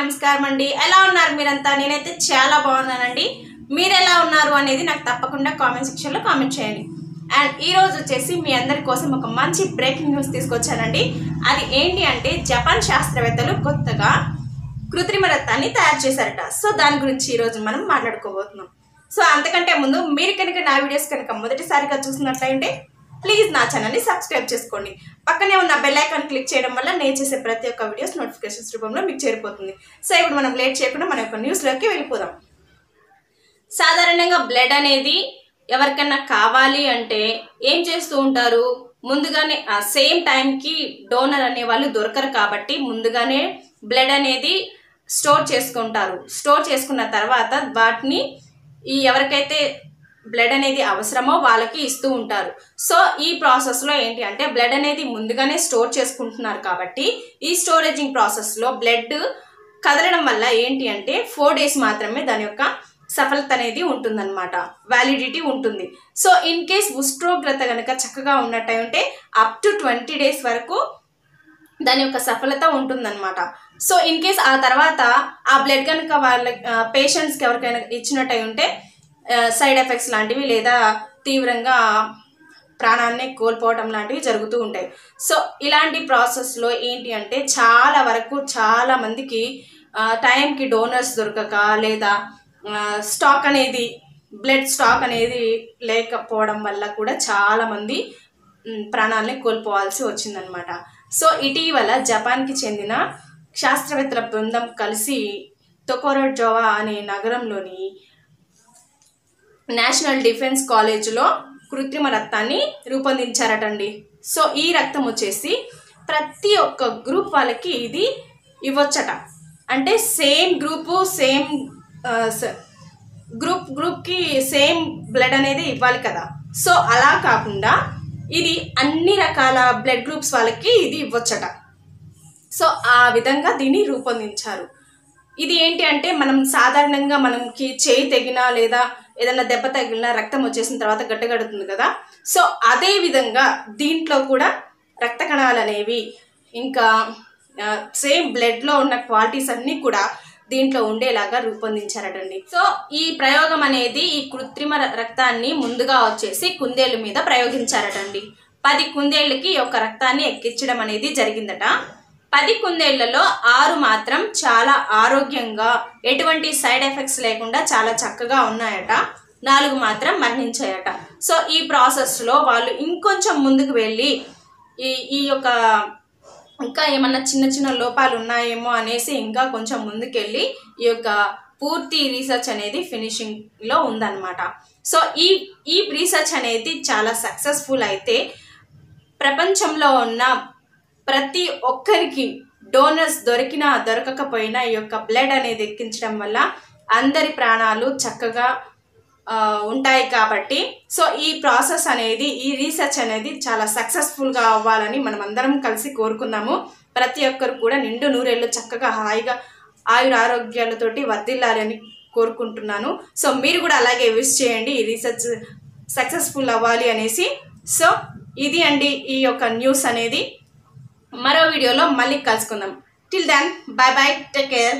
నమస్కారం అండి. ఎలా ఉన్నారు మీరంతా? నేనైతే చాలా బాగున్నానండి. మీరు ఎలా ఉన్నారు అనేది నాకు తప్పకుండా కామెంట్ సెక్షన్లో కామెంట్ చేయండి. అండ్ ఈరోజు వచ్చేసి మీ అందరి కోసం ఒక మంచి బ్రేకింగ్ న్యూస్ తీసుకొచ్చానండి. అది ఏంటి అంటే జపాన్ శాస్త్రవేత్తలు కొత్తగా కృత్రిమ రక్తాన్ని తయారు చేశారట. సో దాని గురించి ఈరోజు మనం మాట్లాడుకోబోతున్నాం. సో అంతకంటే ముందు మీరు కనుక నా వీడియోస్ కనుక మొదటిసారిగా చూసినట్లయితే ప్లీజ్ నా ఛానల్ని సబ్స్క్రైబ్ చేసుకోండి. పక్కనే ఉన్న బెల్ ఐకాన్ క్లిక్ చేయడం వల్ల నేను చేసే ప్రతి ఒక్క వీడియోస్ నోటిఫికేషన్స్ రూపంలో మీకు చేరిపోతుంది. సో ఇప్పుడు మనం లేట్ చేయకుండా మన యొక్క న్యూస్లోకి వెళ్ళిపోదాం. సాధారణంగా బ్లడ్ అనేది ఎవరికైనా కావాలి అంటే ఏం చేస్తూ ఉంటారు? ముందుగానే ఆ సేమ్ టైంకి డోనర్ అనే వాళ్ళు దొరకరు కాబట్టి ముందుగానే బ్లడ్ అనేది స్టోర్ చేసుకుంటారు. స్టోర్ చేసుకున్న తర్వాత వాటిని ఈ ఎవరికైతే బ్లడ్ అనేది అవసరమో వాళ్ళకి ఇస్తూ ఉంటారు. సో ఈ ప్రాసెస్లో ఏంటి అంటే బ్లడ్ అనేది ముందుగానే స్టోర్ చేసుకుంటున్నారు కాబట్టి ఈ స్టోరేజింగ్ ప్రాసెస్లో బ్లడ్ కదలడం వల్ల ఏంటి అంటే ఫోర్ డేస్ మాత్రమే దాని యొక్క సఫలత అనేది ఉంటుందన్నమాట. వ్యాలిడిటీ ఉంటుంది. సో ఇన్ కేస్ ఉష్ణోగ్రత కనుక చక్కగా ఉన్నట్టు ఉంటే అప్ టు ట్వంటీ డేస్ వరకు దాని యొక్క సఫలత ఉంటుందన్నమాట. సో ఇన్ కేస్ ఆ తర్వాత ఆ బ్లడ్ కనుక వాళ్ళ పేషెంట్స్కి ఎవరికైనా ఇచ్చినట్టయి ఉంటే సైడ్ ఎఫెక్ట్స్ లాంటివి లేదా తీవ్రంగా ప్రాణాన్ని కోల్పోవడం లాంటివి జరుగుతూ ఉంటాయి. సో ఇలాంటి ప్రాసెస్లో ఏంటి అంటే చాలా వరకు చాలా మందికి టైంకి డోనర్స్ దొరకక లేదా స్టాక్ అనేది బ్లడ్ స్టాక్ అనేది లేకపోవడం వల్ల కూడా చాలామంది ప్రాణాలని కోల్పోవాల్సి వచ్చిందనమాట సో ఇటీవల జపాన్కి చెందిన శాస్త్రవేత్తల బృందం కలిసి తొకోరోజోవా అనే నగరంలోని నేషనల్ డిఫెన్స్ కాలేజ్లో కృత్రిమ రక్తాన్ని రూపొందించారటండి. సో ఈ రక్తం వచ్చేసి ప్రతి ఒక్క గ్రూప్ వాళ్ళకి ఇది ఇవ్వచ్చట. అంటే సేమ్ గ్రూపు సేమ్ గ్రూప్ గ్రూప్కి సేమ్ బ్లడ్ అనేది ఇవ్వాలి కదా. సో అలా కాకుండా ఇది అన్ని రకాల బ్లడ్ గ్రూప్స్ వాళ్ళకి ఇది ఇవ్వచ్చట. సో ఆ విధంగా దీన్ని రూపొందించారు. ఇది ఏంటి అంటే మనం సాధారణంగా మనకి చేయి తెగినా లేదా ఏదైనా దెబ్బ తగిలినా రక్తం వచ్చేసిన తర్వాత గడ్డగడుతుంది కదా. సో అదే విధంగా దీంట్లో కూడా రక్త కణాలు అనేవి ఇంకా సేమ్ బ్లడ్లో ఉన్న క్వాలిటీస్ అన్నీ కూడా దీంట్లో ఉండేలాగా రూపొందించారటండి. సో ఈ ప్రయోగం అనేది ఈ కృత్రిమ రక్తాన్ని ముందుగా వచ్చేసి కుందేలు మీద ప్రయోగించారటండి. పది కుందేళ్ళకి ఒక రక్తాన్ని ఎక్కించడం అనేది జరిగిందట. పది కుందేళ్ళలో ఆరు మాత్రం చాలా ఆరోగ్యంగా ఎటువంటి సైడ్ ఎఫెక్ట్స్ లేకుండా చాలా చక్కగా ఉన్నాయట. నాలుగు మాత్రం మరణించాయట. సో ఈ ప్రాసెస్లో వాళ్ళు ఇంకొంచెం ముందుకు వెళ్ళి ఈ ఈ యొక్క ఇంకా ఏమన్నా చిన్న చిన్న లోపాలు ఉన్నాయేమో అనేసి ఇంకా కొంచెం ముందుకెళ్ళి ఈ యొక్క పూర్తి రీసెర్చ్ అనేది ఫినిషింగ్లో ఉందన్నమాట. సో ఈ ఈ రీసెర్చ్ అనేది చాలా సక్సెస్ఫుల్ అయితే ప్రపంచంలో ఉన్న ప్రతి ఒక్కరికి డోనర్స్ దొరికినా దొరకకపోయినా ఈ యొక్క బ్లడ్ అనేది ఎక్కించడం వల్ల అందరి ప్రాణాలు చక్కగా ఉంటాయి కాబట్టి. సో ఈ ప్రాసెస్ అనేది ఈ రీసెర్చ్ అనేది చాలా సక్సెస్ఫుల్గా అవ్వాలని మనం అందరం కలిసి కోరుకుందాము. ప్రతి ఒక్కరు కూడా నిండు నూరేళ్ళు చక్కగా హాయిగా ఆయుర ఆరోగ్యాలతోటి వర్ధిల్లాలని కోరుకుంటున్నాను. సో మీరు కూడా అలాగే విష్ చేయండి. ఈ రీసెర్చ్ సక్సెస్ఫుల్ అవ్వాలి అనేసి. సో ఇది అండి ఈ యొక్క న్యూస్ అనేది. మరో వీడియోలో మళ్ళీ కలుసుకుందాం. Till then bye bye take care